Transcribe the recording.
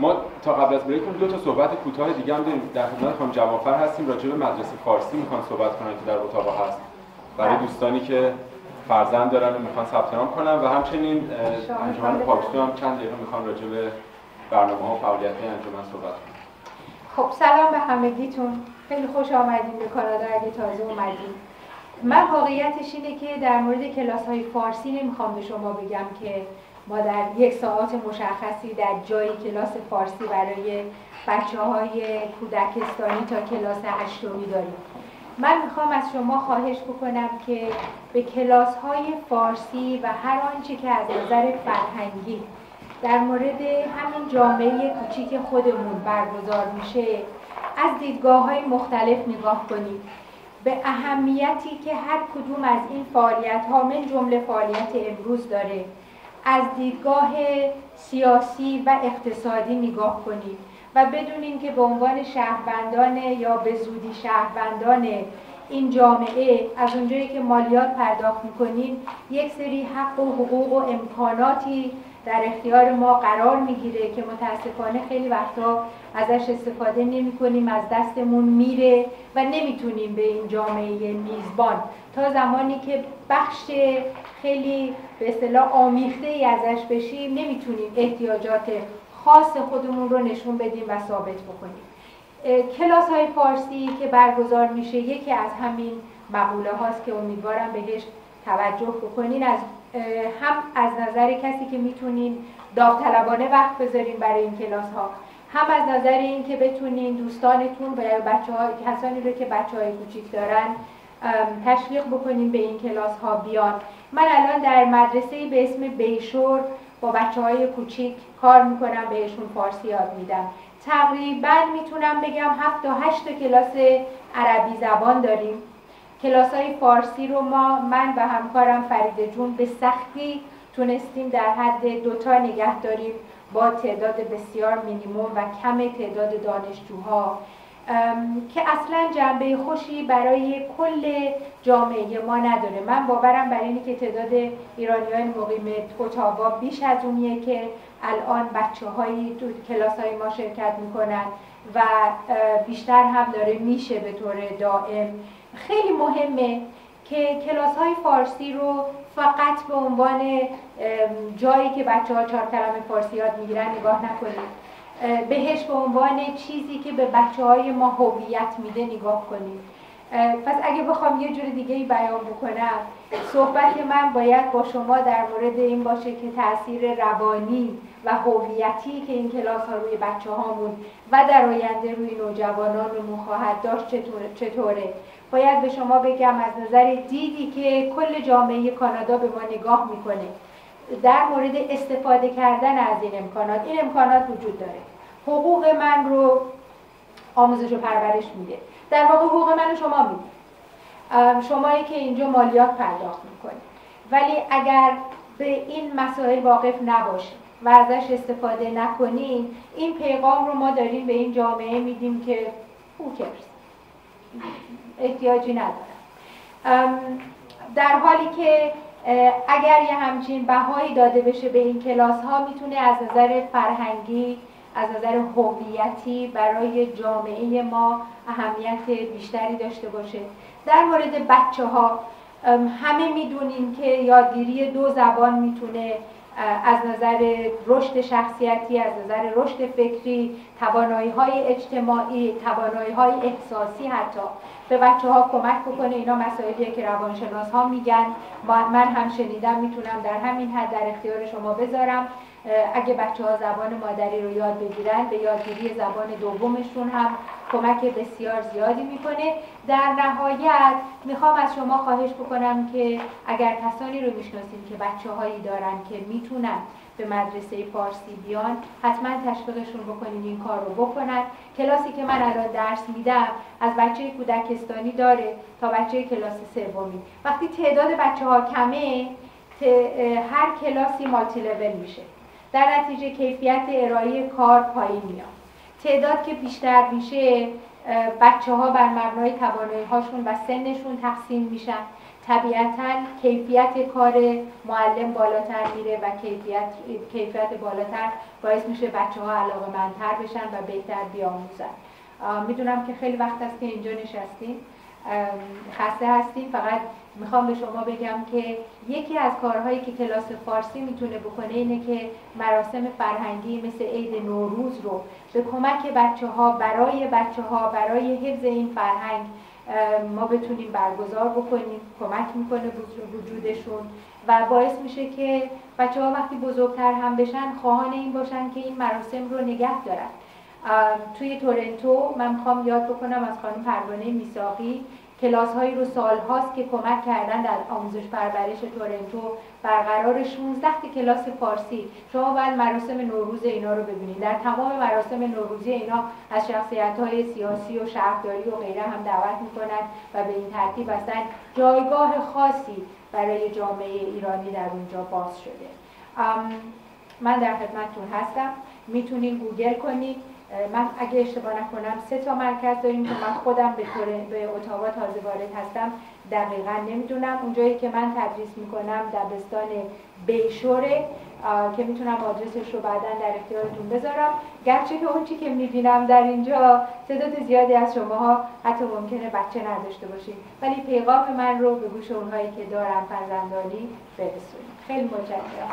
ما تا قبل از بریک دو تا صحبت کوتاه دیگه هم داریم. در خدمت خانم جوانفر هستیم راجع به مدرسه فارسی می‌خوان صحبت کنن که در اتاق هست. برای بله. دوستانی که فرزند دارن و می‌خوان ثبت نام کنن و همچنین انجمن پاکستان هم چند دقیقه می‌خوان راجع به برنامه ها و فعالیت انجمن صحبت کنن. خب سلام به همگیتون. خیلی خوش آمدید به کانادا اگه تازه اومدید من واقعیتش اینه که در مورد کلاس های فارسی نمی‌خوام به شما بگم که ما در یک ساعت مشخصی در جایی کلاس فارسی برای بچه های کودکستانی تا کلاس هشتمی داریم. من می‌خوام از شما خواهش بکنم که به کلاس های فارسی و هر آنچه که از نظر فرهنگی در مورد همین جامعه کوچیک خودمون برگزار میشه از دیدگاه های مختلف نگاه کنید به اهمیتی که هر کدوم از این فعالیت ها من جمله فعالیت امروز داره. از دیدگاه سیاسی و اقتصادی نگاه کنید و بدونین که به عنوان شهروندان یا به زودی شهروندان این جامعه از اونجایی که مالیات پرداخت می‌کنین یک سری حق و حقوق و امکاناتی در اختیار ما قرار می‌گیره که متاسفانه خیلی وقتا ازش استفاده نمی کنیم از دستمون میره و نمی‌تونیم به این جامعه میزبان. تا زمانی که بخش خیلی به اصطلاح آمیخته ای ازش بشیم نمی‌تونیم احتیاجات خاص خودمون رو نشون بدیم و ثابت بکنیم. کلاس های فارسی که برگزار میشه یکی از همین مقوله هاست که امیدوارم بهش توجه بکنین. از هم از نظر کسی که می‌تونین داوطلبانه وقت بذارین برای این کلاس ها هم از نظر این که بتونین دوستانتون برای بچه ها کسانی رو که بچه های کوچیک دارن تشویق بکنین به این کلاس ها بیان. من الان در مدرسه به اسم بیشور با بچه های کوچیک کار می‌کنم بهشون فارسی یاد میدم. تقریبا می‌تونم بگم هفت تا هشت کلاس عربی زبان داریم. کلاس های فارسی رو ما من و همکارم فرید جون به سختی تونستیم در حد دوتا نگه داریم با تعداد بسیار مینیموم و کم تعداد دانشجوها. که اصلا جنبه خوشی برای کل جامعه ما نداره. من باورم بر اینه که تعداد ایرانیان مقیم اتاوا بیش از اونیه که الان بچه هایی تو کلاس های ما شرکت می‌کنن و بیشتر هم داره میشه به طور دائم خیلی مهمه که کلاس های فارسی رو فقط به عنوان جایی که بچه ها چهار کلمه فارسی یاد می‌گیرن نگاه نکنید. بهش به عنوان چیزی که به بچه های ما هویت میده نگاه کنید. پس اگه بخوام یه جور دیگه ای بیان بکنم صحبت من باید با شما در مورد این باشه که تاثیر روانی و هویتی که این کلاس ها روی بچه هامون و در آینده روی نوجوانانمون خواهد داشت چطوره؟ باید به شما بگم از نظر دیدی که کل جامعه کانادا به ما نگاه می‌کنه. در مورد استفاده کردن از این امکانات این امکانات وجود داره. حقوق من رو آموزش و پرورش میده. در واقع حقوق من شما میده. شمایی که اینجا مالیات پرداخت می‌کنید ولی اگر به این مسائل واقف نباشید و ازش استفاده نکنین این پیغام رو ما داریم به این جامعه میدیم که اوکرز احتیاجی ندارم. در حالی که اگر یه همچین بهایی داده بشه به این کلاس ها می‌تونه از نظر فرهنگی از نظر هویتی برای جامعه ما اهمیت بیشتری داشته باشه. در مورد بچه ها همه می‌دونیم که یادگیری دو زبان می‌تونه از نظر رشد شخصیتی از نظر رشد فکری توانایی های اجتماعی توانایی های احساسی حتی به بچه ها کمک بکنه. اینا مسائلیه که روانشناس ها میگن من هم شنیدم می‌تونم در همین حد در اختیار شما بذارم. اگه بچه ها زبان مادری رو یاد بگیرن به یادگیری زبان دومشون هم کمک بسیار زیادی می‌کنه. در نهایت می‌خوام از شما خواهش بکنم که اگر کسانی رو می‌شناسیم که بچه هایی دارن که می‌تونن به مدرسه فارسی بیان حتما تشویقشون بکنین این کار رو بکنن. کلاسی که من الان درس میدم از بچه کودکستانی داره تا بچه کلاس سومی. وقتی تعداد بچه ها کمه هر کلاسی مالتی لول میشه. در نتیجه کیفیت ارائه کار پایین میاد. تعداد که بیشتر میشه بچه ها بر مبنای توانایی هاشون و سنشون تقسیم میشن. طبیعتا کیفیت کار معلم بالاتر میره و کیفیت, کیفیت بالاتر باعث میشه بچه ها علاقه منتر بشن و بهتر بیاموزن. می‌دونم که خیلی وقت است که اینجا نشستیم. خسته هستیم. فقط می‌خوام به شما بگم که یکی از کارهایی که کلاس فارسی می‌تونه بکنه اینه که مراسم فرهنگی مثل عید نوروز رو به کمک بچه ها برای بچه ها برای حفظ این فرهنگ ما بتونیم برگزار بکنیم کمک می‌کنه وجودشون. و باعث میشه که بچه ها وقتی بزرگتر هم بشن خواهان این باشن که این مراسم رو نگه دارن. توی تورنتو من می‌خوام یاد بکنم از خانم پروانه میساقی کلاس هایی رو سال هاست که کمک کردن در آموزش پرورش تورنتو برقرار 16 کلاس فارسی. شما باید مراسم نوروز اینا رو ببینید. در تمام مراسم نوروزی اینا از شخصیت های سیاسی و شهرداری و غیره هم دعوت می‌کنن و به این ترتیب هستن. جایگاه خاصی برای جامعه ایرانی در اونجا باز شده. من در خدمتتون هستم. می‌تونین گوگل کنید. من اگه اشتباه نکنم سه تا مرکز داریم که من خودم به طور به اتاوا تازه وارد هستم. دقیقا نمی‌دونم. اونجایی که من تدریس می‌کنم دبستان بیشوره که می‌تونم آدرسش رو بعدا در اختیارتون بذارم. گرچه که اون چی که می‌بینم در اینجا تعداد زیادی از شماها حتی ممکنه بچه نداشته باشید. ولی پیغام من رو به گوش اونهایی که دارن فرزندانی برسونید. خیلی متشکرم.